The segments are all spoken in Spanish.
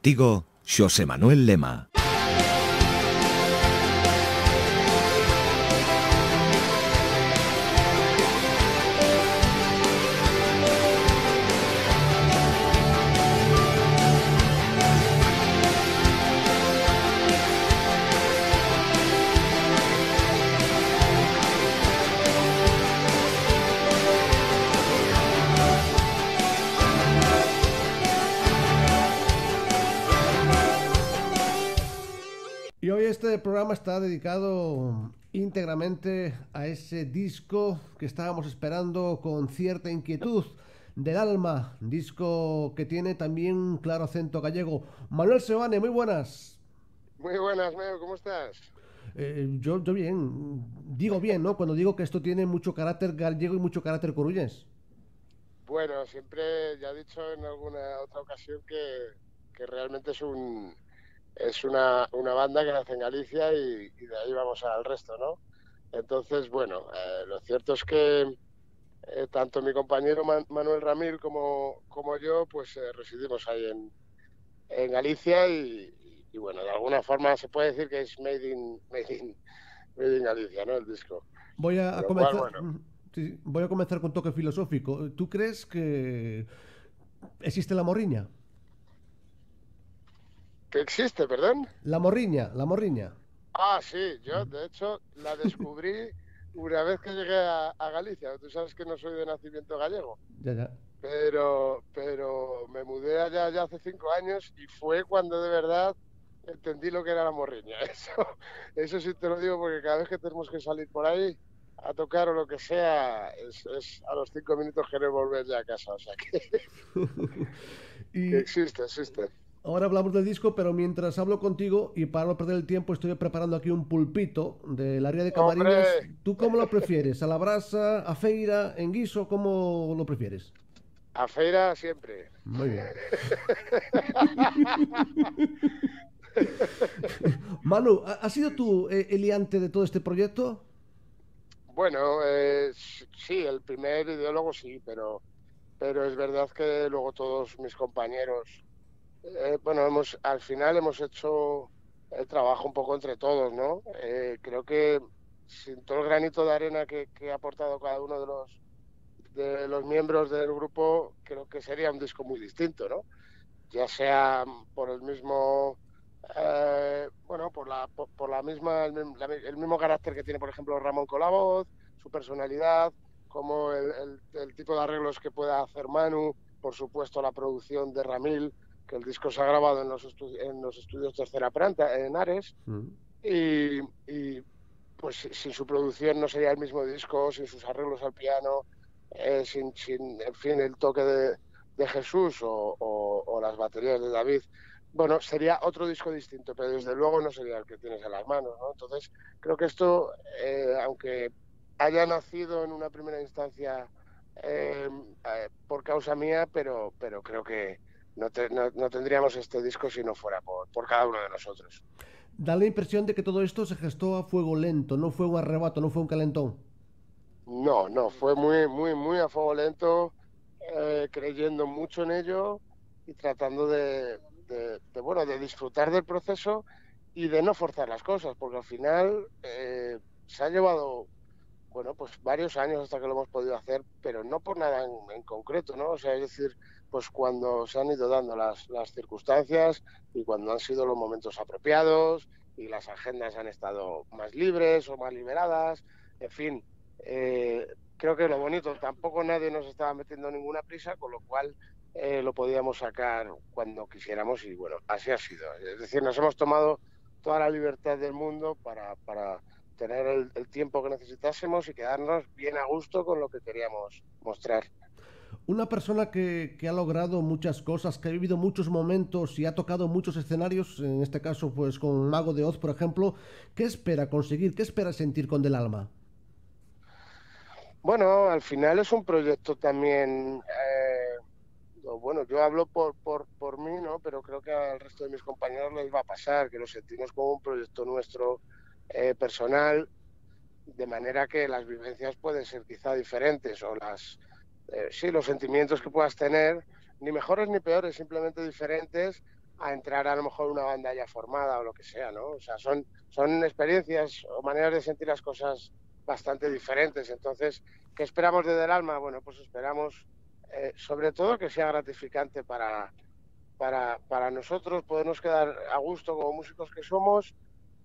Contigo, José Manuel Lema. Está dedicado íntegramente a ese disco que estábamos esperando con cierta inquietud del alma, disco que tiene también un claro acento gallego. Manuel Sebane, muy buenas. Muy buenas, Meo, ¿cómo estás? Eh, yo, yo bien, digo bien, ¿no? Cuando digo que esto tiene mucho carácter gallego y mucho carácter coruñés. Bueno, siempre ya he dicho en alguna otra ocasión que, que realmente es un, es una, una banda que nace en Galicia y, de ahí vamos al resto, ¿no? Entonces, bueno, eh, lo cierto es que eh, tanto mi compañero Manuel Ramil como, como yo, pues eh, residimos ahí en, en Galicia y, bueno, de alguna forma se puede decir que es made in, made in, made in Galicia, ¿no? El disco. Voy a, comenzar, voy a comenzar con toque filosófico. ¿Tú crees que existe la morriña? ¿Qué existe, perdón? La morriña, la morriña. Ah, sí, yo de hecho la descubrí una vez que llegué a, Galicia. Tú sabes que no soy de nacimiento gallego. Ya, ya. Pero, pero me mudé allá ya hace cinco años y fue cuando de verdad entendí lo que era la morriña. Eso, eso sí te lo digo porque cada vez que tenemos que salir por ahí a tocar o lo que sea, es, a los cinco minutos querer volver ya a casa. O sea que, que existe, existe. Ahora hablamos del disco, pero mientras hablo contigo y para no perder el tiempo, estoy preparando aquí un pulpito del área de camarines. ¿Tú cómo lo prefieres? ¿A la brasa, a feira, en guiso? ¿Cómo lo prefieres? A feira siempre. Muy bien. Manu, ¿has sido tú eh, el liante de todo este proyecto? Bueno, eh, sí, el primer ideólogo sí, pero, pero es verdad que luego todos mis compañeros eh, bueno, hemos, al final hemos hecho el trabajo un poco entre todos, ¿no? Eh, creo que sin todo el granito de arena que, ha aportado cada uno de los de los miembros del grupo, creo que sería un disco muy distinto, ¿no? Ya sea por el mismo, eh, bueno, por la, por, la misma, el, mismo carácter que tiene, por ejemplo, Ramón Colavoz, su personalidad, como el, el tipo de arreglos que pueda hacer Manu, por supuesto la producción de Ramil, que el disco se ha grabado en los, en los estudios Tercera Planta, en Ares, mm. y, pues sin su producción no sería el mismo disco, sin sus arreglos al piano, eh, sin, sin, en fin, el toque de, de Jesús o, las baterías de David. Bueno, sería otro disco distinto, pero desde luego no sería el que tienes en las manos, ¿no? Entonces, creo que esto, eh, aunque haya nacido en una primera instancia eh, por causa mía, pero, pero creo que, no, tendríamos este disco si no fuera por, cada uno de nosotros. Da la impresión de que todo esto se gestó a fuego lento, no fue un arrebato, no fue un calentón. No, no, fue muy, muy, muy a fuego lento, eh, creyendo mucho en ello y tratando de, bueno, de disfrutar del proceso y de no forzar las cosas, porque al final eh, se ha llevado, bueno, pues varios años hasta que lo hemos podido hacer, pero no por nada en, en concreto, ¿no? O sea, es decir, pues cuando se han ido dando las, circunstancias y cuando han sido los momentos apropiados y las agendas han estado más libres o más liberadas, en fin, eh, creo que lo bonito, tampoco nadie nos estaba metiendo ninguna prisa, con lo cual eh, lo podíamos sacar cuando quisiéramos y bueno, así ha sido. Es decir, nos hemos tomado toda la libertad del mundo para, tener el tiempo que necesitásemos y quedarnos bien a gusto con lo que queríamos mostrar. Una persona que, ha logrado muchas cosas, que ha vivido muchos momentos y ha tocado muchos escenarios, en este caso pues con Mago de Oz, por ejemplo, ¿qué espera conseguir? ¿Qué espera sentir con Del Alma? Bueno, al final es un proyecto también, eh, bueno, yo hablo por, por, por mí, ¿no? Pero creo que al resto de mis compañeros les va a pasar, que lo sentimos como un proyecto nuestro eh, personal, de manera que las vivencias pueden ser quizá diferentes o las eh, sí, los sentimientos que puedas tener, ni mejores ni peores, simplemente diferentes, a entrar a lo mejor una banda ya formada o lo que sea, ¿no? O sea, son, son experiencias o maneras de sentir las cosas bastante diferentes. Entonces, ¿qué esperamos desde el alma? Bueno, pues esperamos eh, sobre todo que sea gratificante para, para, para nosotros podernos quedar a gusto como músicos que somos,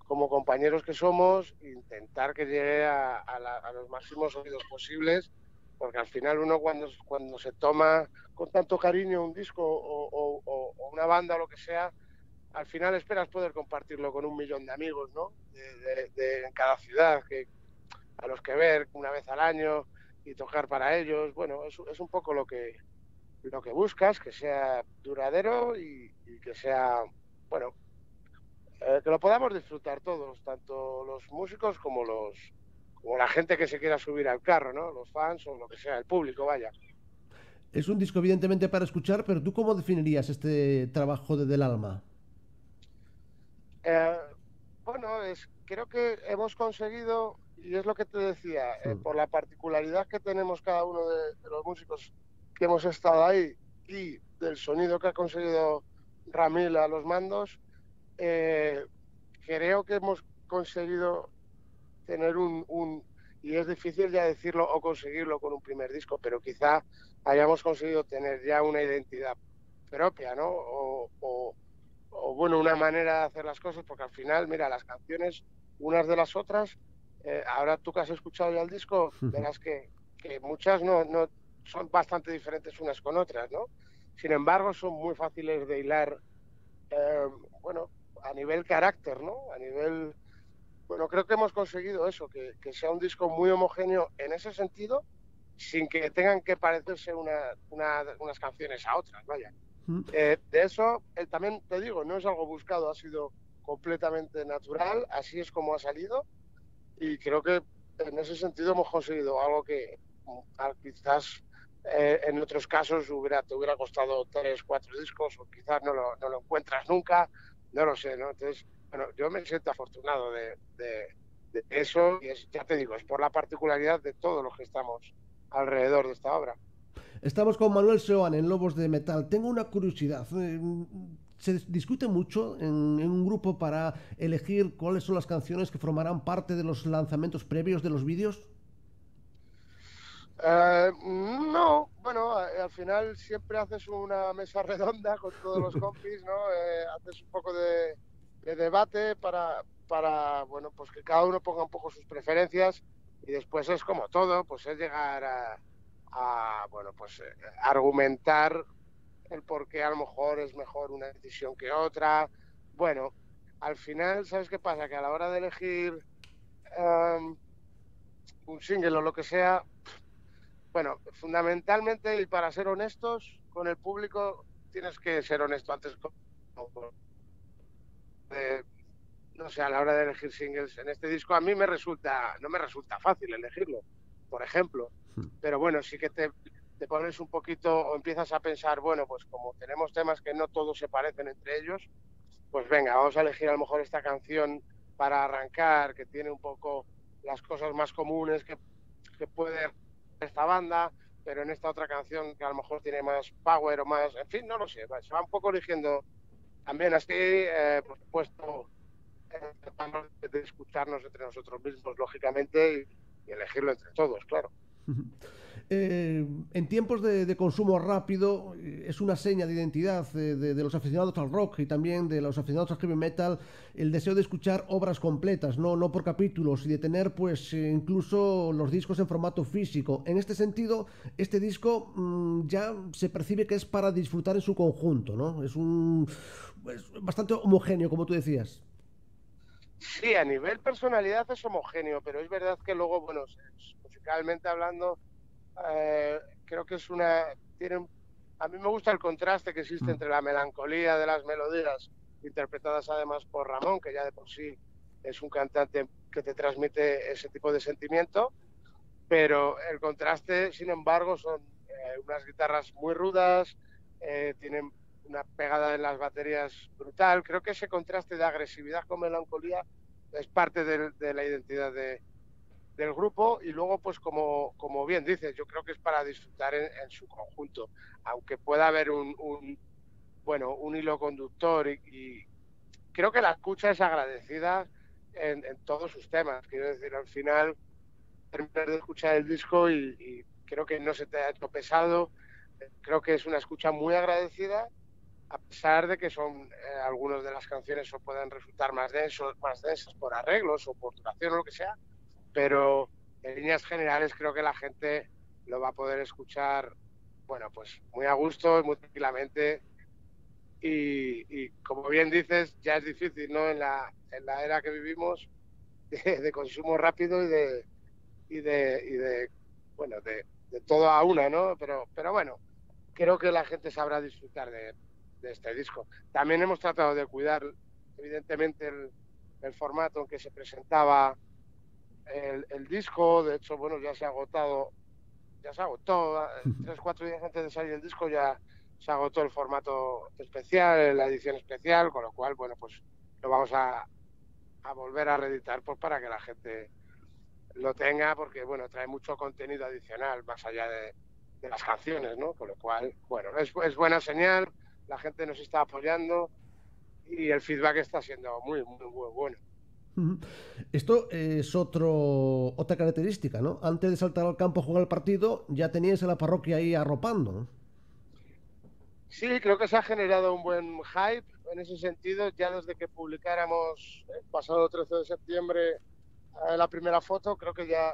como compañeros que somos, intentar que llegue a, a los máximos oídos posibles porque al final uno cuando, cuando se toma con tanto cariño un disco o, una banda o lo que sea, al final esperas poder compartirlo con un millón de amigos, ¿no? De, en cada ciudad, que, a los que ver una vez al año y tocar para ellos. Bueno, es, un poco lo que, lo que buscas, que sea duradero y, que sea, bueno, eh, que lo podamos disfrutar todos, tanto los músicos como los, o la gente que se quiera subir al carro, ¿no? Los fans o lo que sea, el público, vaya. Es un disco evidentemente para escuchar, pero ¿tú cómo definirías este trabajo de Del Alma? Eh, bueno, es, creo que hemos conseguido, y es lo que te decía, eh, por la particularidad que tenemos cada uno de, los músicos que hemos estado ahí y del sonido que ha conseguido Ramil a los mandos, eh, creo que hemos conseguido tener un, y es difícil ya decirlo o conseguirlo con un primer disco, pero quizá hayamos conseguido tener ya una identidad propia, ¿no? O, bueno, una manera de hacer las cosas, porque al final, mira, las canciones, unas de las otras, eh, ahora tú que has escuchado ya el disco, verás que, que muchas no, no son bastante diferentes unas con otras, ¿no? Sin embargo, son muy fáciles de hilar, eh, bueno, a nivel carácter, ¿no? A nivel bueno, creo que hemos conseguido eso, que, sea un disco muy homogéneo en ese sentido, sin que tengan que parecerse unas canciones a otras, vaya. Mm. Eh, de eso, eh, también te digo, no es algo buscado, ha sido completamente natural, así es como ha salido, y creo que en ese sentido hemos conseguido algo que mm, quizás eh, en otros casos hubiera, te hubiera costado tres, cuatro discos, o quizás no lo, no lo encuentras nunca, no lo sé, ¿no? Entonces, bueno, yo me siento afortunado de, eso y ya te digo, es por la particularidad de todos los que estamos alrededor de esta obra. Estamos con Manuel Seoan en Lobos de Metal. Tengo una curiosidad. Eh, ¿Se discute mucho en, un grupo para elegir cuáles son las canciones que formarán parte de los lanzamientos previos de los vídeos? Eh, no, bueno, al final siempre haces una mesa redonda con todos los compis, ¿no? Eh, haces un poco de, de debate para, para, bueno, pues que cada uno ponga un poco sus preferencias y después es como todo, pues es llegar a, bueno, pues eh, argumentar el por qué a lo mejor es mejor una decisión que otra. Bueno, al final, ¿sabes qué pasa? Que a la hora de elegir em, un single o lo que sea, bueno, fundamentalmente y para ser honestos con el público, tienes que ser honesto antes con, no sé, a la hora de elegir singles en este disco, a mí me resulta, no me resulta fácil elegirlo, por ejemplo. Hmm. Pero bueno, sí que te, te pones un poquito o empiezas a pensar, bueno, pues como tenemos temas que no todos se parecen entre ellos, pues venga, vamos a elegir a lo mejor esta canción para arrancar, que tiene un poco las cosas más comunes que, que puede esta banda, pero en esta otra canción que a lo mejor tiene más power o más, en fin, no lo sé, se va un poco eligiendo también así, eh, por supuesto, eh, de escucharnos entre nosotros mismos, lógicamente, y, elegirlo entre todos, claro. Eh, en tiempos de, consumo rápido es una seña de identidad de, los aficionados al rock y también de los aficionados al heavy metal el deseo de escuchar obras completas, no, no por capítulos y de tener pues incluso los discos en formato físico. En este sentido, este disco mm, ya se percibe que es para disfrutar en su conjunto, ¿no? Es un, es bastante homogéneo, como tú decías. Sí, a nivel personalidad es homogéneo, pero es verdad que luego, bueno, musicalmente hablando, eh, creo que es una... Tiene, a mí me gusta el contraste que existe mm. entre la melancolía de las melodías, interpretadas además por Ramón, que ya de por sí es un cantante que te transmite ese tipo de sentimiento, pero el contraste, sin embargo, son eh, unas guitarras muy rudas, eh, tienen una pegada en las baterías brutal. Creo que ese contraste de agresividad con melancolía es parte de, la identidad del grupo y luego, pues como, como bien dices, yo creo que es para disfrutar en, su conjunto, aunque pueda haber un, bueno, un hilo conductor y, creo que la escucha es agradecida en, todos sus temas. Quiero decir, al final, terminar de escuchar el disco y, creo que no se te ha hecho pesado. Creo que es una escucha muy agradecida, a pesar de que son eh, algunas de las canciones o pueden resultar más densos, más densas por arreglos o por duración o lo que sea, pero en líneas generales creo que la gente lo va a poder escuchar, bueno, pues muy a gusto y muy tranquilamente y, como bien dices, ya es difícil, ¿no? En la, en la era que vivimos de, consumo rápido y de, y de, y de bueno, de, todo a una, ¿no? Pero, pero bueno, creo que la gente sabrá disfrutar de, este disco. También hemos tratado de cuidar, evidentemente, el, el formato en que se presentaba el, el, disco. De hecho, bueno, ya se ha agotado, ya se agotó, tres, cuatro días antes de salir el disco ya se agotó el formato especial, la edición especial, con lo cual, bueno, pues lo vamos a, a volver a reeditar pues, para que la gente lo tenga, porque, bueno, trae mucho contenido adicional más allá de, de las canciones, ¿no? Con lo cual, bueno, es, es, buena señal, la gente nos está apoyando y el feedback está siendo muy, muy, muy bueno. Esto es otro, otra característica, ¿no? Antes de saltar al campo a jugar el partido, ya teníais a la parroquia ahí arropando, ¿no? Sí, creo que se ha generado un buen hype en ese sentido, ya desde que publicáramos el pasado 13 de septiembre eh, la primera foto, creo que ya,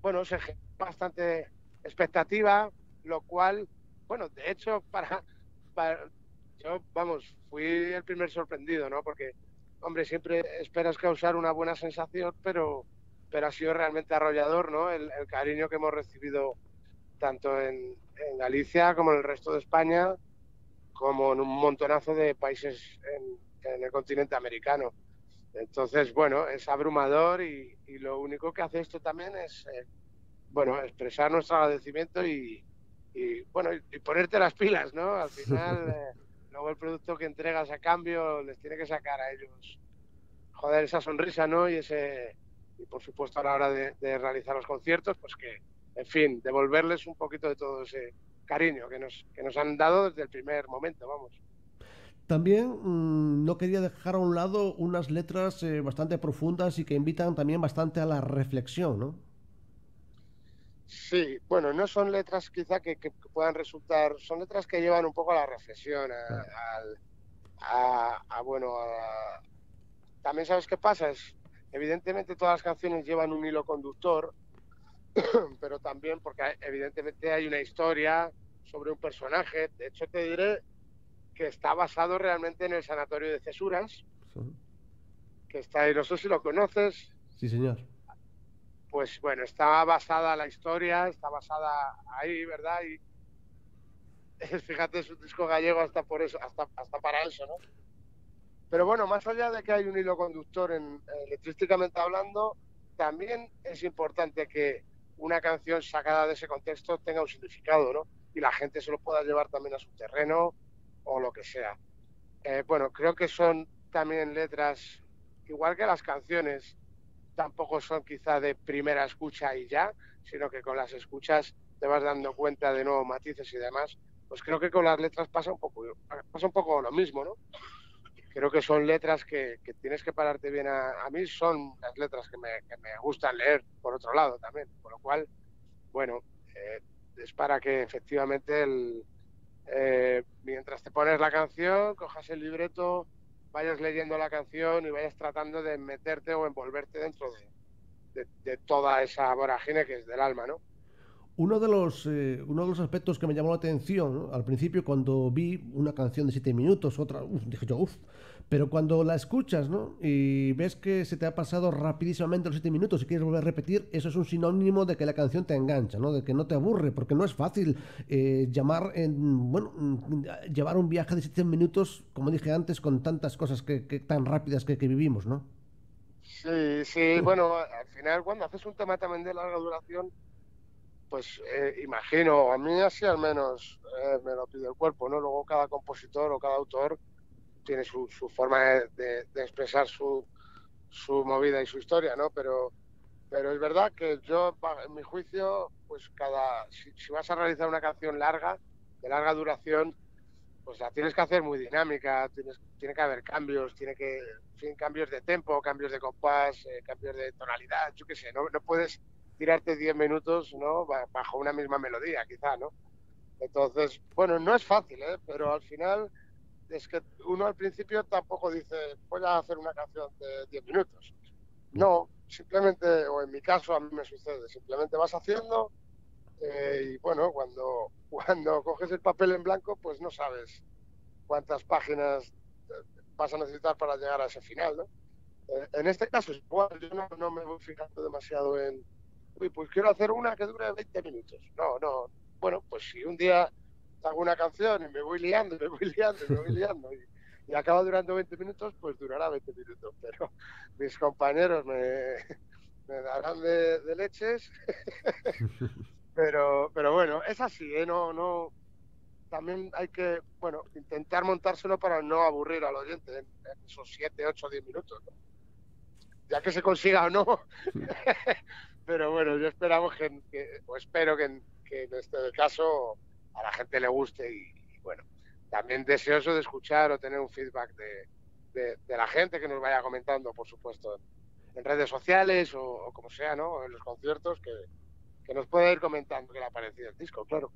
bueno, se generó bastante expectativa, lo cual, bueno, de hecho, para, para, yo, vamos, fui el primer sorprendido, ¿no? Porque, hombre, siempre esperas causar una buena sensación, pero, pero ha sido realmente arrollador, ¿no? El, cariño que hemos recibido tanto en, en Galicia como en el resto de España como en un montonazo de países en, el continente americano. Entonces, bueno, es abrumador y, lo único que hace esto también es, eh, bueno, expresar nuestro agradecimiento y, bueno, y, ponerte las pilas, ¿no? Al final, luego el producto que entregas a cambio les tiene que sacar a ellos, joder, esa sonrisa, ¿no? Y ese, y por supuesto a la hora de, realizar los conciertos, pues que, en fin, devolverles un poquito de todo ese, cariño que nos, que nos han dado desde el primer momento, vamos. También mm, no quería dejar a un lado unas letras eh, bastante profundas y que invitan también bastante a la reflexión, ¿no? Sí, bueno, no son letras quizá que, puedan resultar, son letras que llevan un poco a la reflexión, a, a, bueno, también sabes qué pasa, es evidentemente todas las canciones llevan un hilo conductor, pero también porque evidentemente hay una historia sobre un personaje. De hecho, te diré que está basado realmente en el sanatorio de Cesuras, que está ahí, no sé si lo conoces. Sí, señor. Pues bueno, está basada la historia, está basada ahí, ¿verdad? Y fíjate, es un disco gallego hasta por eso, hasta, hasta para eso, ¿no? Pero bueno, más allá de que hay un hilo conductor en, electrísticamente hablando, también es importante que una canción sacada de ese contexto tenga un significado, ¿no? Y la gente se lo pueda llevar también a su terreno o lo que sea. Eh, bueno, creo que son también letras, igual que las canciones, tampoco son quizá de primera escucha y ya, sino que con las escuchas te vas dando cuenta de nuevos matices y demás. Pues creo que con las letras pasa un poco, pasa un poco lo mismo, ¿no? creo que son letras que, tienes que pararte bien a, a, mí, son las letras que me, que me, gustan leer, por otro lado también, con lo cual, bueno, eh, es para que efectivamente el, eh, mientras te pones la canción, cojas el libreto, vayas leyendo la canción y vayas tratando de meterte o envolverte dentro de, de, de toda esa vorágine que es del alma, ¿no? Uno de, los, eh, uno de los aspectos que me llamó la atención al principio cuando vi una canción de siete minutos, otra, dije yo, uff, pero cuando la escuchas ¿no? y ves que se te ha pasado rapidísimamente los siete minutos y quieres volver a repetir, eso es un sinónimo de que la canción te engancha, ¿no? de que no te aburre, porque no es fácil eh, llamar en, bueno, llevar un viaje de siete minutos, como dije antes, con tantas cosas que, tan rápidas que, que vivimos, ¿no? Sí, sí, bueno, al final cuando haces un tema también de larga duración, pues eh, imagino, a mí así al menos eh, me lo pide el cuerpo, ¿no? Luego cada compositor o cada autor tiene su, forma de, expresar su, su, movida y su historia, ¿no? Pero, pero es verdad que yo, en mi juicio, pues cada, si, vas a realizar una canción larga, de larga duración, pues la tienes que hacer muy dinámica, tienes, tiene que haber cambios, tiene que, fin, cambios de tempo, cambios de compás, eh, cambios de tonalidad, yo qué sé, no, no puedes tirarte 10 minutos, ¿no? Bajo una misma melodía, quizá, ¿no? Entonces, bueno, no es fácil, ¿eh? Pero al final es que uno al principio tampoco dice, voy a hacer una canción de 10 minutos. No, simplemente, o en mi caso a mí me sucede, simplemente vas haciendo eh, y bueno, cuando, cuando coges el papel en blanco, pues no sabes cuántas páginas vas a necesitar para llegar a ese final, ¿no? Eh, en este caso, igual, yo no, no, me voy fijando demasiado en, uy, pues quiero hacer una que dure 20 minutos. No, no. Bueno, pues si un día hago una canción y me voy liando, me voy liando, me voy liando y, y acaba durando 20 minutos, pues durará 20 minutos. Pero mis compañeros me, me darán de, de leches. pero, pero bueno, es así, ¿eh? No, no, también hay que, bueno, intentar montárselo para no aburrir al oyente en, esos 7, 8, 10 minutos. ¿no? Ya que se consiga o no. Pero bueno, yo esperamos que, o espero que, en este caso a la gente le guste y, bueno, también deseoso de escuchar o tener un feedback de, de, la gente que nos vaya comentando, por supuesto, en, redes sociales o, o, como sea, ¿no? En los conciertos, que, que nos pueda ir comentando qué le ha parecido el disco, claro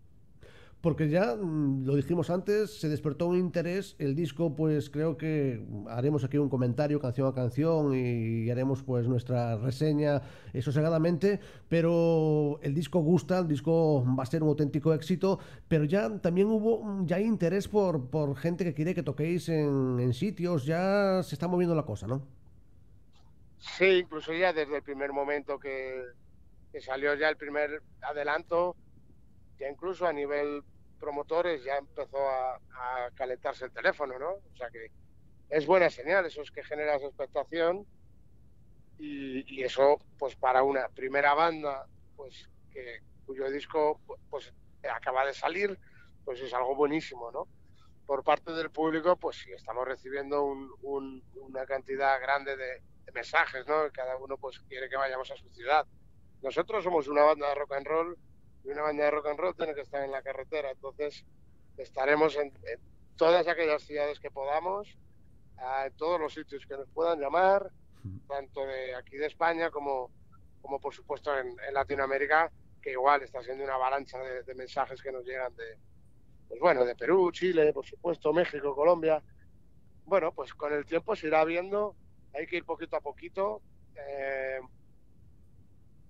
porque ya mm, lo dijimos antes, se despertó un interés, el disco pues creo que haremos aquí un comentario canción a canción y haremos pues nuestra reseña sosegadamente, pero el disco gusta, el disco va a ser un auténtico éxito, pero ya también hubo ya interés por, por gente que quiere que toquéis en, en sitios, ya se está moviendo la cosa, ¿no? Sí, incluso ya desde el primer momento que, que salió ya el primer adelanto, ya incluso a nivel promotores ya empezó a, a, calentarse el teléfono, ¿no? O sea que es buena señal, eso es que generas expectación y, y eso, pues para una primera banda, pues que cuyo disco pues acaba de salir, pues es algo buenísimo, ¿no? Por parte del público, pues sí, estamos recibiendo un, un, una cantidad grande de, de, mensajes, ¿no? Cada uno pues quiere que vayamos a su ciudad. Nosotros somos una banda de rock and roll y una banda de rock and roll tiene que estar en la carretera. Entonces, estaremos en, en todas aquellas ciudades que podamos, en todos los sitios que nos puedan llamar, tanto de aquí de España como, como por supuesto en, en Latinoamérica, que igual está siendo una avalancha de, de, mensajes que nos llegan de, pues bueno, de Perú, Chile, por supuesto, México, Colombia. Bueno, pues con el tiempo se irá viendo, hay que ir poquito a poquito. Eh,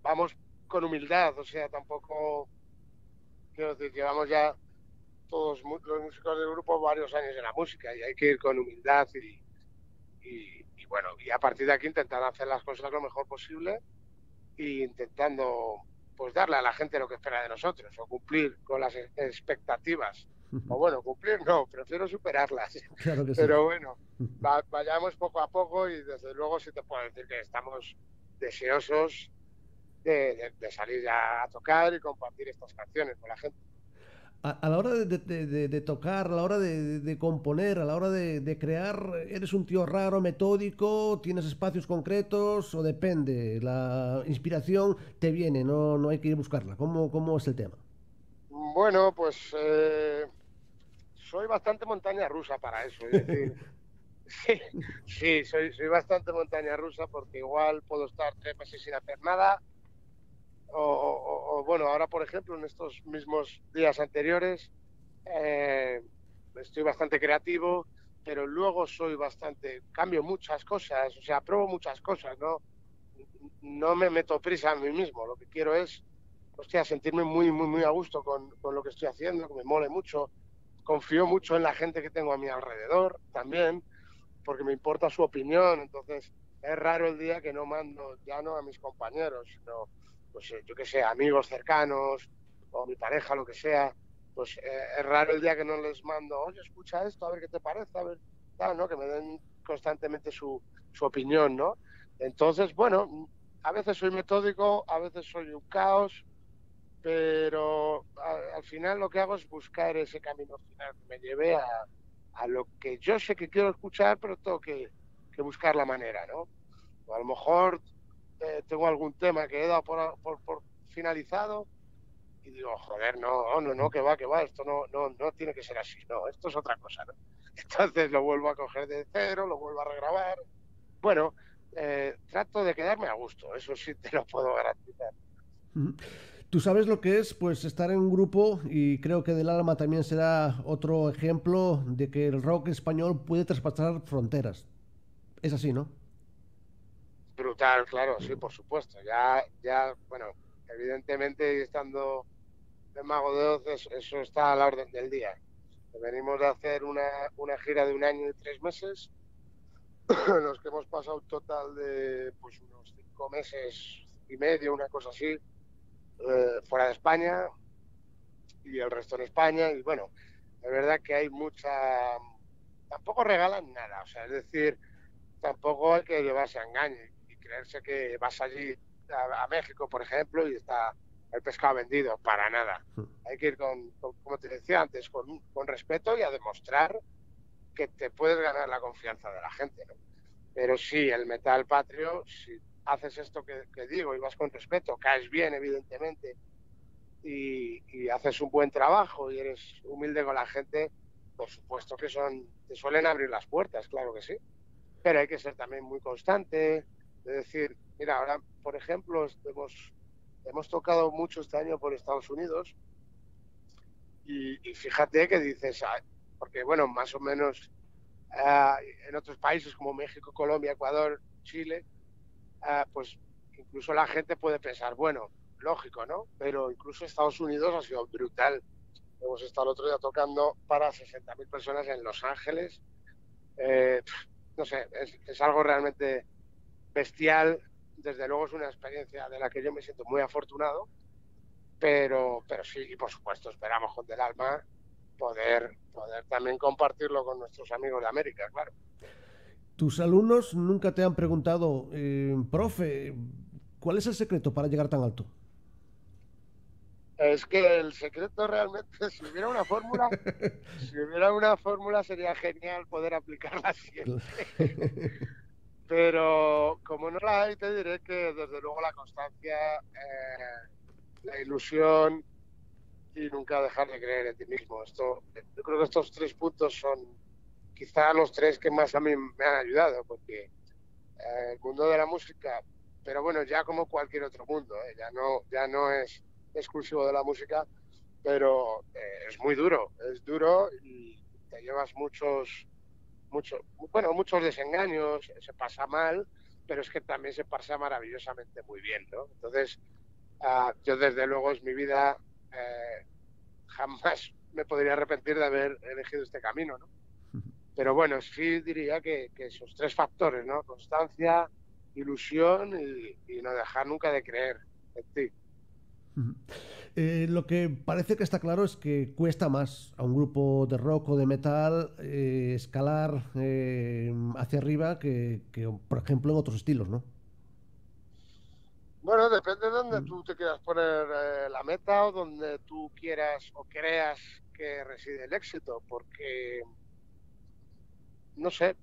vamos con humildad, o sea, tampoco quiero decir, llevamos ya todos los músicos del grupo varios años en la música y hay que ir con humildad y, y, y bueno, y a partir de aquí intentar hacer las cosas lo mejor posible e intentando pues darle a la gente lo que espera de nosotros o cumplir con las expectativas. O bueno, cumplir no, prefiero superarlas. Claro que Pero sí. bueno, va, vayamos poco a poco y desde luego sí te puedo decir que estamos deseosos de, de, de, salir ya a tocar y compartir estas canciones con la gente. A, a la hora de, de, tocar, a la hora de, componer, a la hora de, crear, ¿eres un tío raro, metódico? ¿Tienes espacios concretos o depende? La inspiración te viene, no, no hay que ir a buscarla. ¿Cómo, cómo es el tema? Bueno, pues eh, soy bastante montaña rusa para eso. Es decir, sí, sí soy, soy bastante montaña rusa porque igual puedo estar tres meses sin hacer nada o, bueno, ahora por ejemplo, en estos mismos días anteriores, eh, estoy bastante creativo, pero luego soy bastante, cambio muchas cosas, o sea, pruebo muchas cosas, ¿no? No me meto prisa a mí mismo, lo que quiero es, hostia, sentirme muy, muy, muy a gusto con, con lo que estoy haciendo, que me mole mucho, confío mucho en la gente que tengo a mi alrededor también, porque me importa su opinión, entonces es raro el día que no mando ya no a mis compañeros, sino pues yo que sé, amigos cercanos o mi pareja, lo que sea, pues eh, es raro el día que no les mando, oye, escucha esto, a ver qué te parece, a ver, tal, ¿no? Que me den constantemente su, su opinión, ¿no? Entonces, bueno, a veces soy metódico, a veces soy un caos, pero al final lo que hago es buscar ese camino final que me lleve a, a lo que yo sé que quiero escuchar, pero tengo que, que buscar la manera, ¿no? O a lo mejor eh, tengo algún tema que he dado por, finalizado y digo, joder, no, no, no, que va, que va, esto no, no, no tiene que ser así, no, esto es otra cosa, ¿no? Entonces lo vuelvo a coger de cero, lo vuelvo a regrabar. Bueno, eh, trato de quedarme a gusto, eso sí te lo puedo garantizar. Tú sabes lo que es pues estar en un grupo y creo que Del Alma también será otro ejemplo de que el rock español puede traspasar fronteras. Es así, ¿no? Brutal, claro, sí, por supuesto. Ya, ya, bueno, evidentemente estando en Mago de Oz, eso está a la orden del día. Venimos de hacer una, una gira de un año y tres meses, los que hemos pasado un total de pues unos cinco meses y medio, una cosa así, eh, fuera de España y el resto en España. Y bueno, es verdad que hay mucha... Tampoco regalan nada, o sea, es decir, tampoco hay que llevarse a engaño creerse que vas allí a, México, por ejemplo, y está el pescado vendido, para nada. Hmm. Hay que ir con, como te decía antes, con, con, respeto y a demostrar que te puedes ganar la confianza de la gente. ¿no? Pero sí, el metal patrio, si haces esto que, digo y vas con respeto, caes bien, evidentemente, y, haces un buen trabajo y eres humilde con la gente, por supuesto que son, te suelen abrir las puertas, claro que sí. Pero hay que ser también muy constante, de decir, mira, ahora, por ejemplo, hemos, hemos tocado mucho este año por Estados Unidos y, fíjate que dices, ah, porque bueno, más o menos ah, en otros países como México, Colombia, Ecuador, Chile, ah, pues incluso la gente puede pensar, bueno, lógico, ¿no? Pero incluso Estados Unidos ha sido brutal. Hemos estado el otro día tocando para 60.000 personas en Los Ángeles. Eh, no sé, es, es, algo realmente bestial. Desde luego es una experiencia de la que yo me siento muy afortunado. Pero, pero sí, y por supuesto esperamos con Del Alma poder, poder también compartirlo con nuestros amigos de América, claro. ¿Tus alumnos nunca te han preguntado, eh, profe, cuál es el secreto para llegar tan alto? Es que el secreto realmente, si hubiera una fórmula, si hubiera una fórmula sería genial poder aplicarla siempre. Pero como no la hay, te diré que desde luego la constancia, eh, la ilusión y nunca dejar de creer en ti mismo. Esto, yo creo que estos tres puntos son quizá los tres que más a mí me han ayudado, porque eh, el mundo de la música, pero bueno, ya como cualquier otro mundo, eh, ya, no, ya no es exclusivo de la música, pero es muy duro, es duro y te llevas muchos bueno, muchos desengaños, se pasa mal, pero es que también se pasa maravillosamente muy bien, ¿no? Entonces, uh, yo desde luego es mi vida, eh, jamás me podría arrepentir de haber elegido este camino, ¿no? Pero bueno, sí diría que, que esos tres factores, ¿no? Constancia, ilusión y, y no dejar nunca de creer en ti. Eh, lo que parece que está claro es que cuesta más a un grupo de rock o de metal eh, escalar eh, hacia arriba que, por ejemplo, en otros estilos, ¿no? Bueno, depende de donde tú te quieras poner la meta o donde tú quieras o creas que reside el éxito, porque, no sé,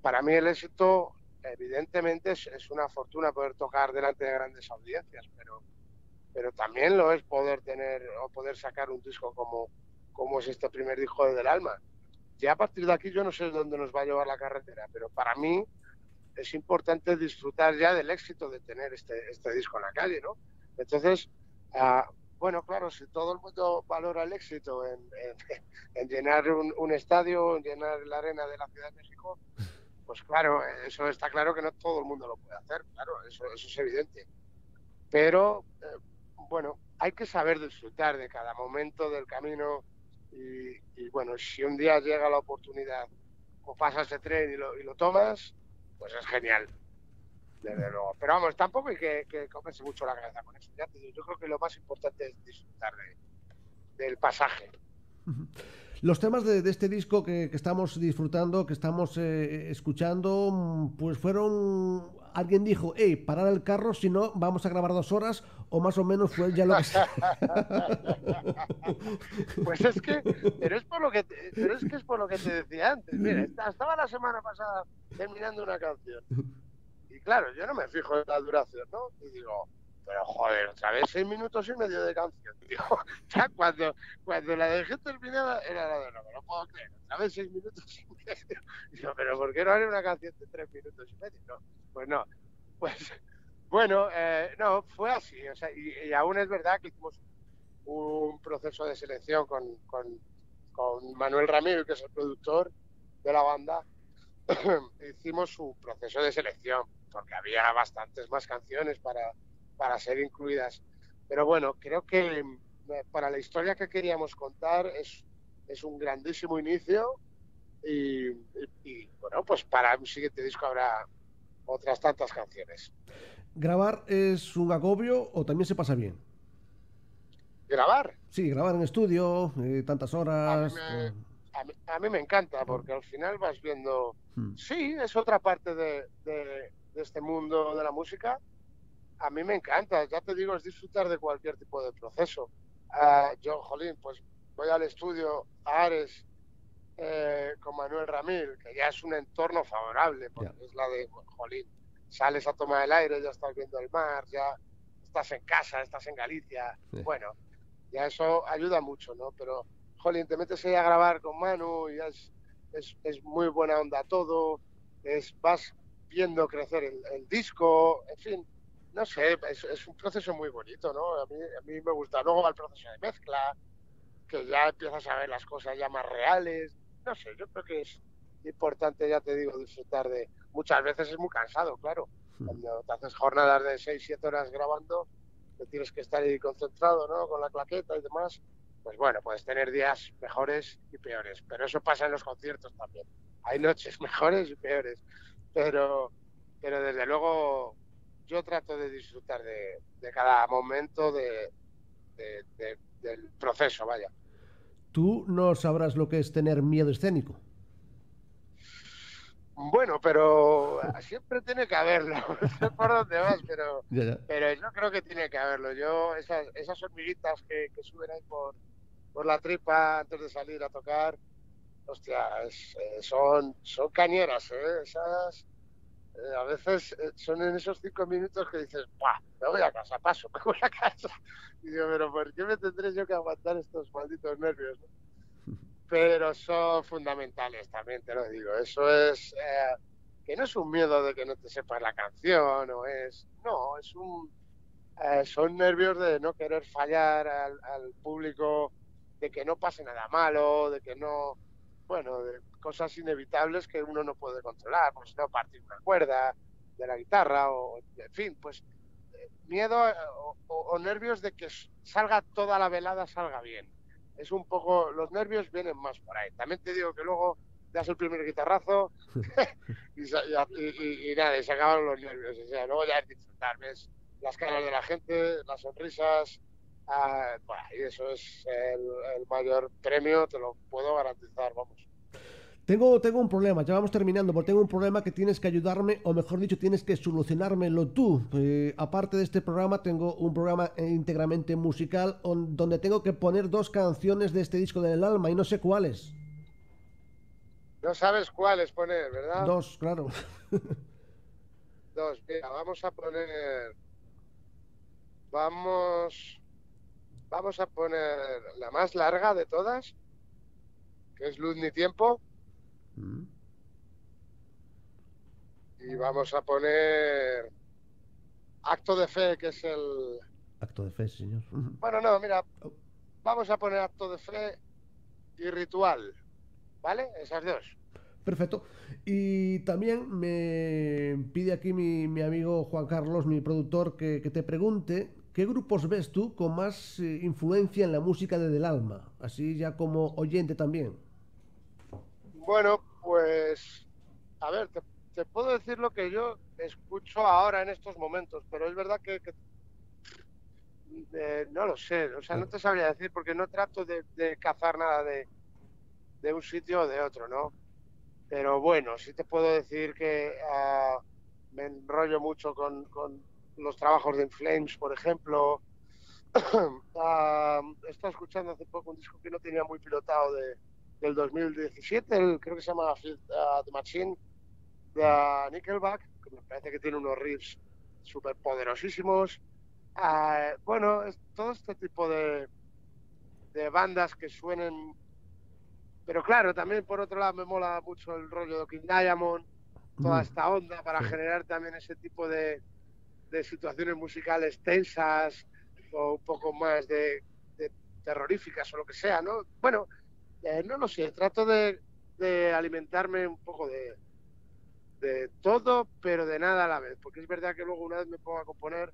para mí el éxito evidentemente es, una fortuna poder tocar delante de grandes audiencias, pero, pero también lo es poder tener o poder sacar un disco como, como es este primer disco de Del Alma. Ya a partir de aquí yo no sé dónde nos va a llevar la carretera, pero para mí es importante disfrutar ya del éxito de tener este, este disco en la calle, ¿no? Entonces, ah, bueno, claro, si todo el mundo valora el éxito en, en, llenar un, un, estadio, en llenar la arena de la Ciudad de México, pues claro, eso está claro que no todo el mundo lo puede hacer, claro, eso, es evidente. Pero, eh, bueno, hay que saber disfrutar de cada momento del camino y, bueno, si un día llega la oportunidad o pasas de tren y lo, tomas, pues es genial, desde luego. Pero vamos, tampoco hay que, que comerse mucho la cabeza con eso. Ya te digo, yo creo que lo más importante es disfrutar de, del pasaje. Los temas de, este disco que, estamos disfrutando, que estamos eh, escuchando, pues fueron. Alguien dijo, hey, parar el carro, si no, vamos a grabar dos horas, o más o menos fue ya lo que. pues es que, pero es por lo que, pero es que es por lo que te decía antes. Mira, estaba la semana pasada terminando una canción. Y claro, yo no me fijo en la duración, ¿no? Y digo, pero joder, otra vez seis minutos y medio de canción, tío. Ya cuando, cuando la dejé terminada era la de no, no puedo creer, otra vez seis minutos y medio. Yo, pero ¿por qué no haré una canción de tres minutos y medio? No, pues no. Pues bueno, eh, no, fue así. O sea, y, aún es verdad que hicimos un proceso de selección con, con, con Manuel Ramírez, que es el productor de la banda. hicimos un proceso de selección porque había bastantes más canciones para, para ser incluidas. Pero bueno, creo que eh, para la historia que queríamos contar es, es un grandísimo inicio y, bueno, pues para un siguiente disco habrá otras tantas canciones. ¿Grabar es un agobio o también se pasa bien? ¿Grabar? Sí, grabar en estudio, eh, tantas horas. Eh. A mí, me, encanta porque al final vas viendo. Hmm. Sí, es otra parte de, de, este mundo de la música. A mí me encanta, ya te digo, es disfrutar de cualquier tipo de proceso. Uh, yo, Jolín, pues voy al estudio a Ares eh, con Manuel Ramil, que ya es un entorno favorable, porque es la de, Jolín, sales a tomar el aire, ya estás viendo el mar, ya estás en casa, estás en Galicia. Bueno, ya eso ayuda mucho, ¿no? Pero, Jolín, te metes ahí a grabar con Manu y es, es, es muy buena onda todo, es, vas viendo crecer el, disco, en fin, no sé, es, un proceso muy bonito, ¿no? A mí, a mí me gusta. Luego el proceso de mezcla, que ya empiezas a ver las cosas ya más reales. No sé, yo creo que es importante, ya te digo, disfrutar de... Muchas veces es muy cansado, claro. Hmm. Cuando te haces jornadas de 6, 7 horas grabando, te tienes que estar ahí concentrado, ¿no? Con la claqueta y demás. Pues bueno, puedes tener días mejores y peores, pero eso pasa en los conciertos también. Hay noches mejores y peores pero, pero desde luego yo trato de disfrutar de, cada momento de, del proceso, vaya. ¿Tú no sabrás lo que es tener miedo escénico? Bueno, pero siempre tiene que haberlo. No sé por dónde vas, pero, pero yo creo que tiene que haberlo. Yo, esas, esas hormiguitas que, suben ahí por, por la tripa antes de salir a tocar, hostia, eh, son, son cañeras, ¿eh? Esas, eh, a veces eh, son en esos cinco minutos que dices, ¡buah! Me voy a casa, paso, me voy a casa. Y digo, pero ¿por qué me tendré yo que aguantar estos malditos nervios? Pero son fundamentales también, te lo digo. Eso es, que no es un miedo de que no te sepas la canción, o es, no, es un, son nervios de no querer fallar al, al público, de que no pase nada malo, de que no bueno, de cosas inevitables que uno no puede controlar, pues no partir una cuerda de la guitarra o, en fin, pues eh, miedo eh, o, nervios de que salga toda la velada, salga bien. Es un poco, los nervios vienen más por ahí. También te digo que luego das el primer guitarrazo y, y, nada, y se acaban los nervios. O sea, luego ya es disfrutar, ves las caras de la gente, las sonrisas, Ah, y eso es el, mayor premio, te lo puedo garantizar, vamos. Tengo, tengo un problema, ya vamos terminando, porque tengo un problema que tienes que ayudarme, o mejor dicho, tienes que solucionármelo tú. Eh, aparte de este programa, tengo un programa íntegramente musical donde tengo que poner dos canciones de este disco del alma y no sé cuáles. No sabes cuáles poner, ¿verdad? Dos, claro. Dos, mira, vamos a poner. Vamos vamos a poner la más larga de todas, que es Luz ni Tiempo. Mm. Y vamos a poner Acto de Fe, que es el... Acto de Fe, señor. Bueno, no, mira, oh. vamos a poner Acto de Fe y Ritual, ¿vale? Esas dos. Perfecto. Y también me pide aquí mi, amigo Juan Carlos, mi productor, que, que te pregunte ¿Qué grupos ves tú con más eh, influencia en la música de Del Alma? Así ya como oyente también. Bueno, pues a ver, te, puedo decir lo que yo escucho ahora en estos momentos, pero es verdad que, eh, no lo sé, o sea, no te sabría decir porque no trato de, cazar nada de, un sitio o de otro, ¿no? Pero bueno, sí te puedo decir que ah, me enrollo mucho con los trabajos de Inflames, por ejemplo. uh, estaba escuchando hace poco un disco que no tenía muy pilotado de, del 2017, creo que se llama uh, The Machine, de Nickelback, que me parece que tiene unos riffs súper poderosísimos. Ah, bueno, es todo este tipo de, de bandas que suenen. Pero claro, también por otro lado me mola mucho el rollo de King Diamond, toda Mm. esta onda para generar también ese tipo de, de situaciones musicales tensas o un poco más de, de terroríficas o lo que sea, ¿no? Bueno, eh, no lo sé, trato de, de alimentarme un poco de, de todo, pero de nada a la vez, porque es verdad que luego una vez me pongo a componer,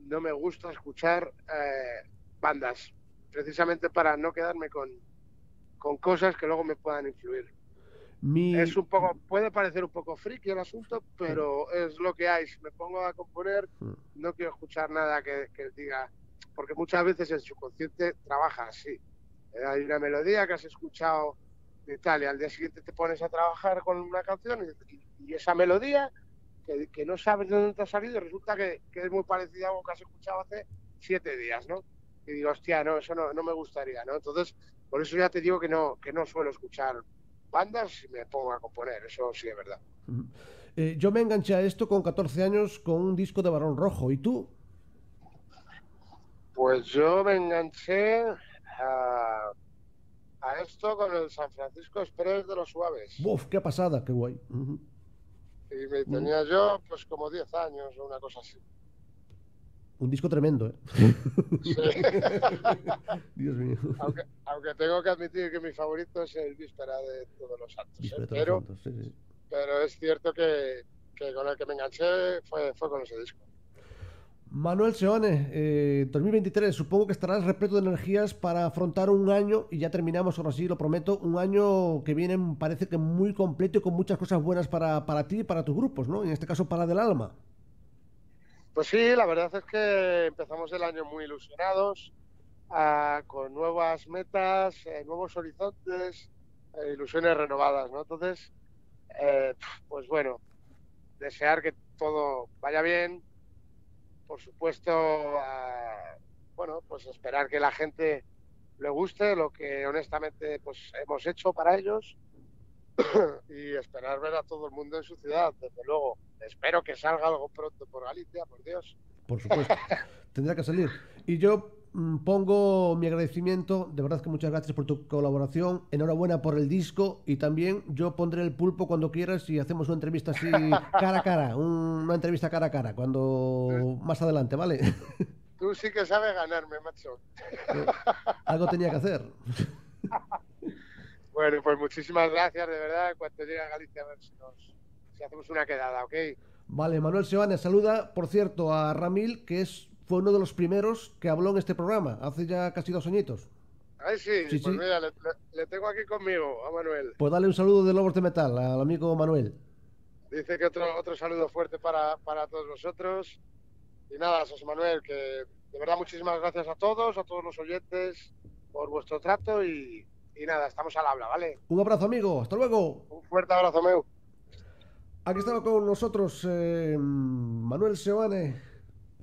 no me gusta escuchar eh, bandas, precisamente para no quedarme con, con cosas que luego me puedan influir. Mi... Es un poco, puede parecer un poco friki el asunto, pero es lo que hay. Si me pongo a componer, Mm. no quiero escuchar nada que, que diga, porque muchas veces el subconsciente trabaja así. Hay una melodía que has escuchado de tal y al día siguiente te pones a trabajar con una canción y, esa melodía que, que no sabes de dónde te ha salido resulta que, que es muy parecida a algo que has escuchado hace siete días, ¿no? Y digo, hostia, no, eso no, no me gustaría, ¿no? Entonces, por eso ya te digo que no, que no suelo escuchar bandas y me pongo a componer, eso sí es verdad. Eh, yo me enganché a esto con 14 años con un disco de Barón Rojo. ¿Y tú? Pues yo me enganché a, esto con el San Francisco Express de los Suaves. Uf, qué pasada, qué guay. Y me tenía yo pues como 10 años o una cosa así. Un disco tremendo, ¿eh? Sí. Dios mío. aunque, aunque tengo que admitir que mi favorito es el Víspera de Todos los Santos. ¿eh? Pero, sí, sí. pero es cierto que, que con el que me enganché fue, fue con ese disco. Manuel Seone, eh, 2023, supongo que estarás repleto de energías para afrontar un año, y ya terminamos, ahora sí, lo prometo, un año que viene, parece que muy completo y con muchas cosas buenas para, para ti y para tus grupos, ¿no? En este caso, para Del Alma. Pues sí, la verdad es que empezamos el año muy ilusionados, ah, con nuevas metas, eh, nuevos horizontes, eh, ilusiones renovadas, ¿no? Entonces, eh, pues bueno, desear que todo vaya bien, por supuesto, bueno, pues esperar que la gente le guste lo que honestamente pues hemos hecho para ellos y esperar ver a todo el mundo en su ciudad, desde luego. Espero que salga algo pronto por Galicia, por Dios. Por supuesto. Tendrá que salir. Y yo pongo mi agradecimiento, de verdad que muchas gracias por tu colaboración, enhorabuena por el disco y también yo pondré el pulpo cuando quieras y hacemos una entrevista así cara a cara, un- una entrevista cara a cara, cuando más adelante, ¿vale? Tú sí que sabes ganarme, macho. Algo tenía que hacer. Bueno, pues muchísimas gracias, de verdad. En cuanto llegue a Galicia, a ver si, nos, si hacemos una quedada, ¿ok? Vale, Manuel Seoane, saluda, por cierto, a Ramil, que es, fue uno de los primeros que habló en este programa, hace ya casi dos añitos. Ay, sí, Sí, pues sí. mira, le, tengo aquí conmigo, a Manuel. Pues dale un saludo de Lobos de Metal al amigo Manuel. Dice que otro, otro saludo fuerte para, para todos vosotros. Y nada, José Manuel, que de verdad muchísimas gracias a todos, a todos los oyentes, por vuestro trato y, y nada, estamos al habla, ¿vale? Un abrazo, amigo, hasta luego. Un fuerte abrazo, meu. Aquí estaba con nosotros eh, Manuel Seoane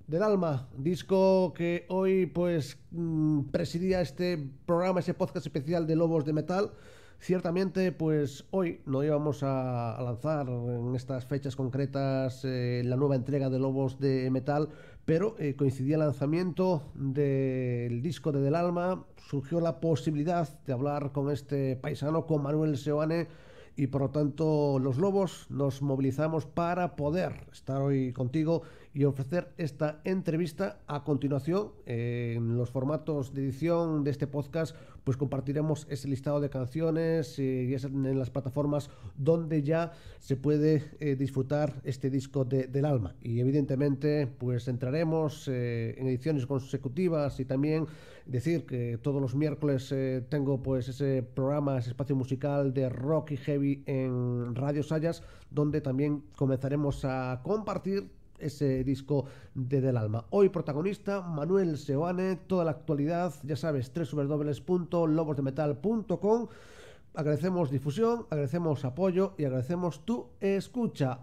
del Alma, disco que hoy pues mm, presidía este programa, ese podcast especial de Lobos de Metal. Ciertamente, pues hoy no íbamos a, lanzar en estas fechas concretas eh, la nueva entrega de Lobos de Metal, pero eh, coincidía el lanzamiento del disco de Del Alma, surgió la posibilidad de hablar con este paisano, con Manuel Seoane, y por lo tanto los lobos nos movilizamos para poder estar hoy contigo y ofrecer esta entrevista. A continuación en los formatos de edición de este podcast pues compartiremos ese listado de canciones eh, y es en las plataformas donde ya se puede eh, disfrutar este disco de- del alma. Y evidentemente pues entraremos eh, en ediciones consecutivas y también decir que todos los miércoles tengo pues ese programa, ese espacio musical de rock y heavy en Radio Sayas, donde también comenzaremos a compartir ese disco de Del Alma. Hoy protagonista Manuel Seoane, toda la actualidad, ya sabes, www.lobosdemetal.com. Agradecemos difusión, agradecemos apoyo y agradecemos tu escucha.